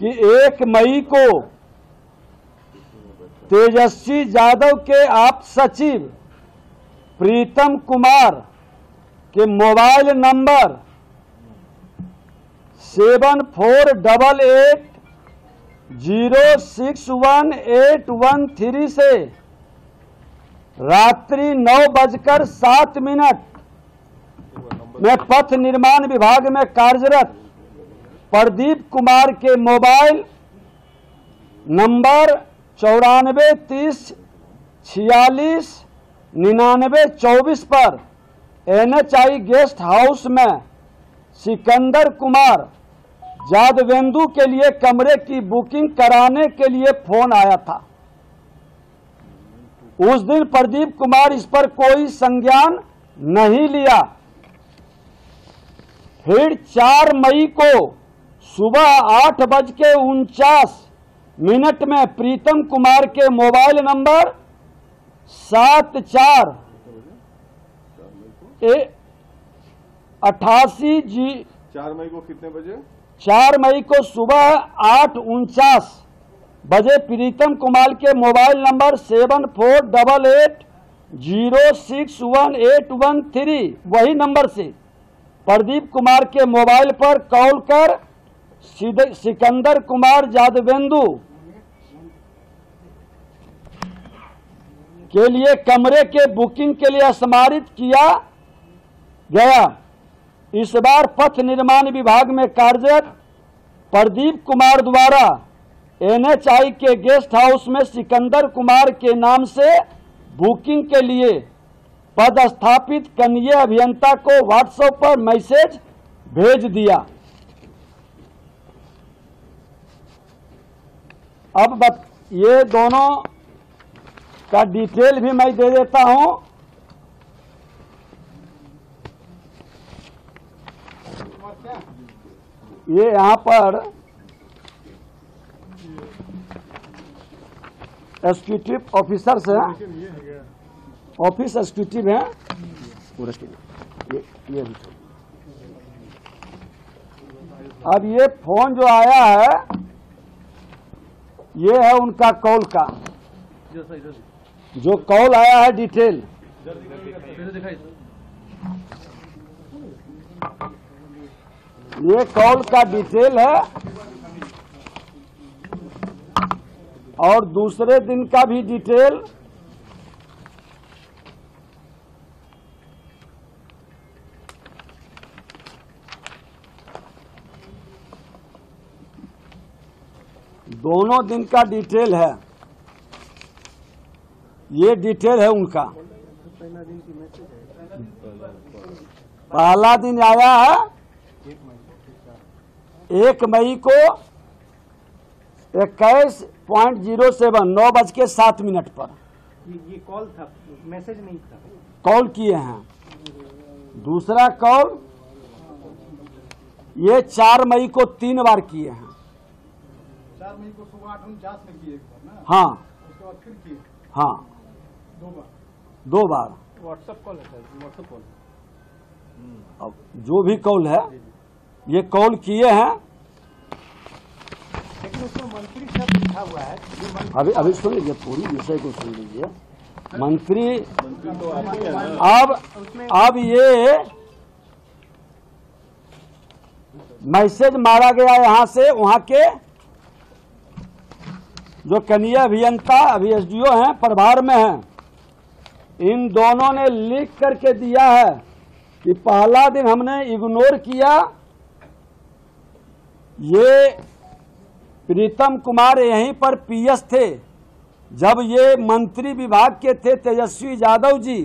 कि एक मई को तेजस्वी यादव के आप सचिव प्रीतम कुमार के mobile number seven four double eight zero six one eight one three से रात्रि नौ बजकर सात मिनट में पथ निर्माण विभाग में कार्यरत प्रदीप कुमार के मोबाइल नंबर चौरानवे तीस छियालीस निन्यानवे चौबीस पर एनएचआई गेस्ट हाउस में सिकंदर कुमार जादवेंदु के लिए कमरे की बुकिंग कराने के लिए फ़ोन आया था। उस दिन प्रदीप कुमार इस पर कोई संज्ञान नहीं लिया। फिर चार मई को सुबह आठ बज के उनचास मिनट में प्रीतम कुमार के मोबाइल नंबर सात चार अठासी जी चार मई को कितने बजे? चार मई को सुबह आठ उनचास बजे प्रीतम कुमार के mobile number seven four double eight zero six one eight one three वही नंबर से प्रदीप कुमार के मोबाइल पर कॉल कर सिकंदर कुमार जादवेंदु के लिए कमरे के बुकिंग के लिए स्मारित किया गया। इस बार पथ निर्माण विभाग में कार्यरत प्रदीप कुमार द्वारा एनएचआई के गेस्ट हाउस में सिकंदर कुमार के नाम से बुकिंग के लिए पदस्थापित कनीय अभियंता को व्हाट्सएप पर मैसेज भेज दिया। अब बत, ये दोनों का डिटेल भी मैं दे देता हूँ। ये यहाँ पर एग्जीक्यूटिव ऑफिसर्स हैं। ऑफ़िस एग्जीक्यूटिव हैं। पूरा ये ये भी अब ये फ़ोन जो आया है ये है उनका कॉल का। जो कॉल आया है डिटेल। ये कॉल का डिटेल है। और दूसरे दिन का भी डिटेल। दोनों दिन का डिटेल है। ये डिटेल है उनका। पहला दिन आया है एक मई को इक्कीस पॉइंट ज़ीरो सेवन नौ बज के सात मिनट पर। ये ये कॉल था मैसेज नहीं था। कॉल किए हैं। दूसरा कॉल ये चार मई को तीन बार किए हैं। हाँ। उसके बाद फिर किए। हाँ। दो बार। दो बार। व्हाट्सएप कॉल है सर व्हाट्सएप कॉल अब जो भी कॉल है ये कॉल किए हैं। लेकिन उसमें मंत्री शब्द लिखा हुआ है अभी अभी सुन लीजिए पूरी विषय को सुन लीजिए। मंत्री तो अब अब ये मैसेज मारा गया यहाँ से वहाँ के जो कनीय अभियंता अभी एसडीओ हैं, प्रभार में हैं। इन दोनों ने लिख करके दिया है कि पहला दिन हमने इग्नोर किया। ये प्रीतम कुमार यहीं पर पीएस थे। जब ये मंत्री विभाग के थे, तेजस्वी यादव जी।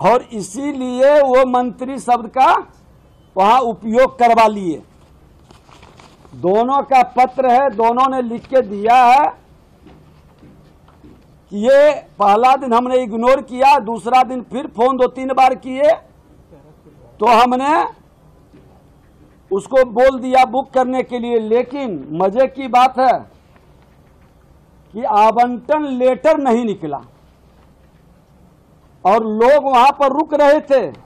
और इसीलिए वो मंत्री शब्द का वहाँ उपयोग करवा लिए। दोनों का पत्र है, दोनों ने लिख के दिया है कि ये पहला दिन हमने इग्नोर किया, दूसरा दिन फिर फ़ोन दो तीन बार किए तो हमने उसको बोल दिया बुक करने के लिए। लेकिन मज़े की बात है कि आवंटन लेटर नहीं निकला। और लोग वहाँ पर रुक रहे थे।